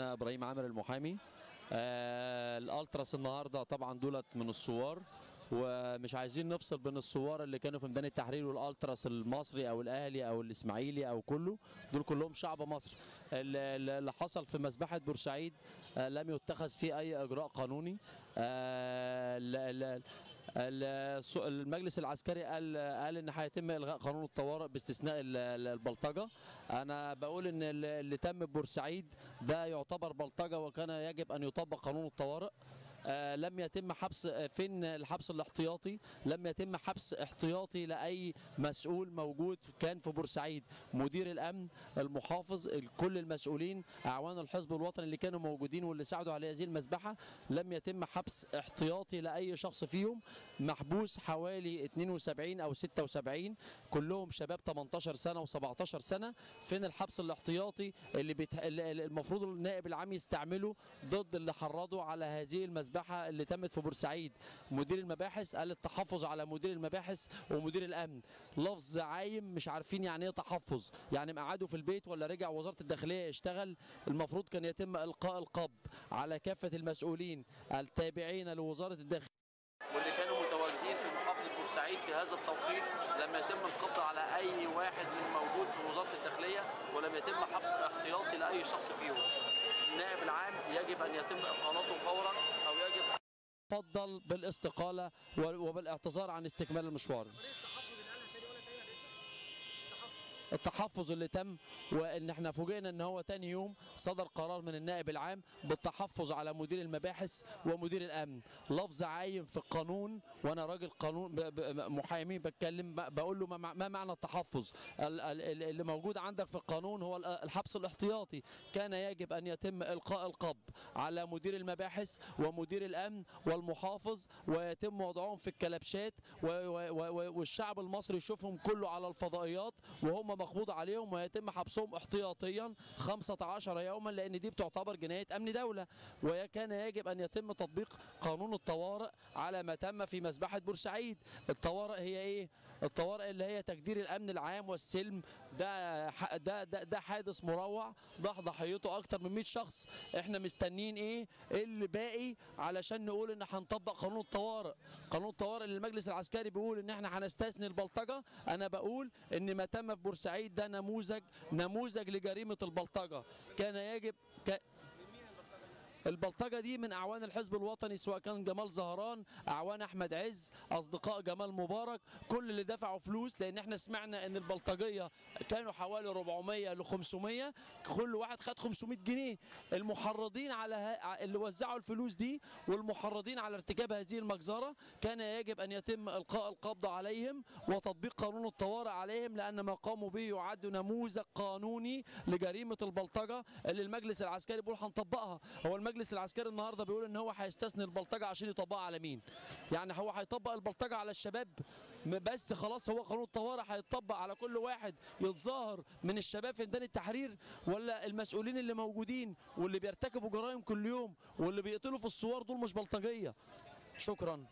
إبراهيم عامر المحامي. آه الألتراس النهارده طبعا دولت من الثوار ومش عايزين نفصل بين الثوار اللي كانوا في ميدان التحرير والألتراس المصري أو الأهلي أو الإسماعيلي أو كله. دول كلهم شعب مصر. اللي حصل في مذبحه بورسعيد آه لم يتخذ فيه أي إجراء قانوني. آه المجلس العسكري قال قال إن هيتم إلغاء قانون الطوارئ باستثناء ال- ال- البلطجة. أنا بقول إن ال- اللي تم ببورسعيد ده يعتبر بلطجة وكان يجب أن يطبق قانون الطوارئ. لم يتم حبس آه، فين الحبس الاحتياطي؟ لم يتم حبس احتياطي لأي مسؤول موجود كان في بورسعيد. مدير الأمن المحافظ ال- كل المسؤولين أعوان الحزب الوطني اللي كانوا موجودين واللي ساعدوا على هذه المذبحه لم يتم حبس احتياطي لأي شخص فيهم. محبوس حوالي 72 أو 76 كلهم شباب 18 سنة و17 سنة. فين الحبس الاحتياطي. اللي اللي المفروض النائب العام يستعمله ضد اللي حرضوا على هذه المذبحه اللي تمت في بورسعيد. مدير المباحث قال التحفظ على مدير المباحث ومدير الأمن. لفظ عايم مش عارفين يعني إيه تحفظ. يعني مقعده في البيت ولا رجع وزارة الداخلية يشتغل؟ المفروض كان يتم إلقاء القبض على كافة المسؤولين التابعين لوزارة الداخلية. واللي كانوا متواجدين في محافظة بورسعيد في هذا التوقيت لم يتم القبض على أي واحد من موجود في وزارة الداخلية ولم يتم حبس احتياطي لأي شخص فيهم. النائب العام يجب أن يتم اقالته فورا. تفضل بالاستقالة وبالاعتذار عن استكمال المشوار. التحفظ اللي تم وان إحنا فوجئنا ان هو تاني يوم صدر قرار من النائب العام بالتحفظ على مدير المباحث ومدير الامن. لفظ عايم في القانون وأنا راجل قانون محامي بتكلم بقول له ما مع- ما معنى التحفظ؟ ال- ال- اللي موجود عندك في القانون هو ال- الحبس الاحتياطي. كان يجب أن يتم إلقاء القبض على مدير المباحث ومدير الأمن والمحافظ ويتم وضعهم في الكلبشات والشعب المصري يشوفهم كله على الفضائيات وهم مقبوض عليهم ويتم حبسهم احتياطيا 15 يوما لأن دي بتعتبر جناية أمن دولة. وكان يجب أن يتم تطبيق قانون الطوارئ على ما تم في مذبحه بورسعيد. الطوارئ هي إيه؟ الطوارئ اللي هي تجدير الأمن العام والسلم. ده ده ده, ده حادث مروع ضح ضحيته أكتر من 100 شخص. إحنا مستنيين إيه؟ اللي باقي علشان نقول إن هنطبق قانون الطوارئ. قانون الطوارئ اللي المجلس العسكري بيقول إن إحنا هنستثني البلطجة. أنا بقول إن ما تم في بورسعيد ده نموذج نموذج لجريمة البلطجة كان يجب. البلطجة دي من أعوان الحزب الوطني سواء كان جمال زهران أعوان أحمد عز أصدقاء جمال مبارك كل اللي دفعوا فلوس لأن إحنا سمعنا إن البلطجية كانوا حوالي 400 ل 500 كل واحد خد 500 جنيه المحرضين على. اللي وزعوا الفلوس دي والمحرضين على ارتكاب هذه المجزرة كان يجب أن يتم إلقاء القبض عليهم وتطبيق قانون الطوارئ عليهم لأن ما قاموا به يعد نموذج قانوني لجريمة البلطجة اللي المجلس العسكري بيقول هنطبقها هو المجلس العسكري النهارده بيقول إن هو هيستثني البلطجة عشان يطبقها على مين؟ يعني هو هيطبق البلطجة على الشباب بس خلاص هو قانون الطوارئ هيطبق على كل واحد يتظاهر من الشباب في ميدان التحرير ولا المسؤولين اللي موجودين واللي بيرتكبوا جرائم كل يوم واللي بيقتلوا في الثوار دول مش بلطجية؟ شكرا.